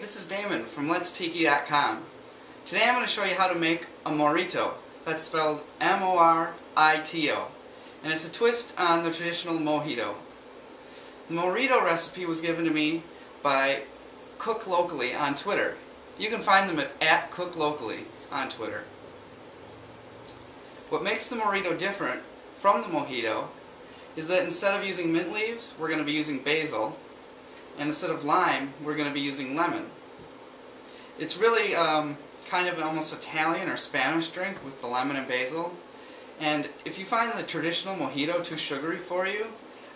This is Damon from Let'sTiki.com. Today I'm going to show you how to make a morito. That's spelled M-O-R-I-T-O. And it's a twist on the traditional mojito. The morito recipe was given to me by Cook Locally on Twitter. You can find them at, at Cook Locally on Twitter. What makes the morito different from the mojito is that instead of using mint leaves, we're going to be using basil, and instead of lime, we're going to be using lemon. It's really um, kind of almost Italian or Spanish drink with the lemon and basil. And if you find the traditional mojito too sugary for you,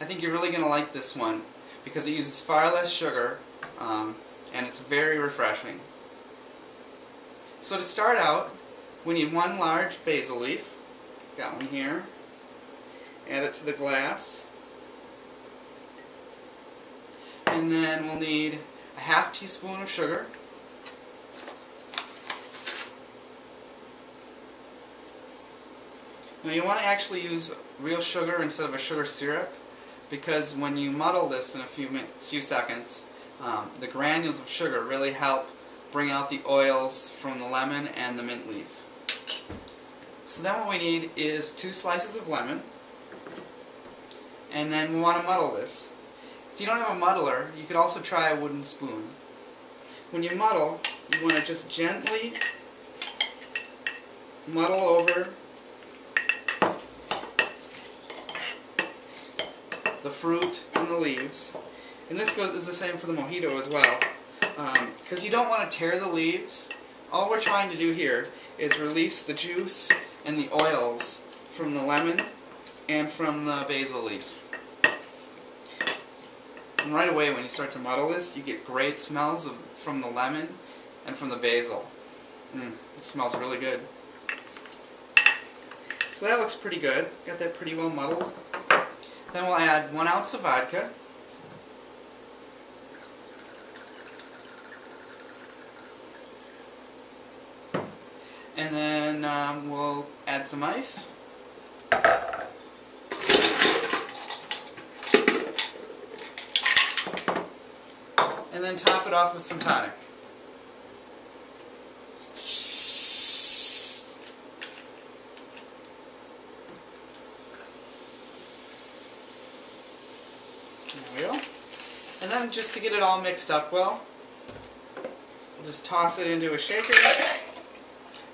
I think you're really going to like this one because it uses far less sugar um, and it's very refreshing. So to start out, we need one large basil leaf. Got one here. Add it to the glass. And then we'll need a half teaspoon of sugar. Now you want to actually use real sugar instead of a sugar syrup because when you muddle this in a few few seconds, um, the granules of sugar really help bring out the oils from the lemon and the mint leaf. So then what we need is two slices of lemon, and then we want to muddle this. If you don't have a muddler, you could also try a wooden spoon. When you muddle, you want to just gently muddle over the fruit and the leaves. And this goes, is the same for the mojito as well. Because um, you don't want to tear the leaves. All we're trying to do here is release the juice and the oils from the lemon and from the basil leaf. And right away when you start to muddle this, you get great smells of, from the lemon and from the basil. Mm, it smells really good. So that looks pretty good. Got that pretty well muddled. Then we'll add one ounce of vodka. And then um, we'll add some ice. Then top it off with some tonic. There we go. And then just to get it all mixed up well, we'll just toss it into a shaker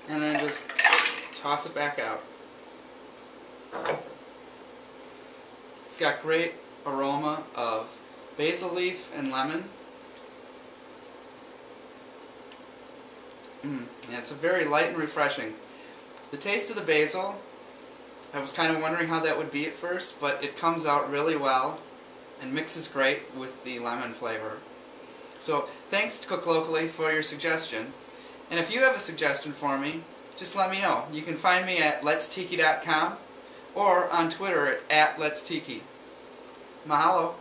and then just toss it back out. It's got great aroma of basil leaf and lemon. Mm, yeah, it's very light and refreshing. The taste of the basil, I was kind of wondering how that would be at first, but it comes out really well and mixes great with the lemon flavor. So thanks to Cook Locally for your suggestion. And if you have a suggestion for me, just let me know. You can find me at letstiki.com or on Twitter at, at letstiki. Mahalo.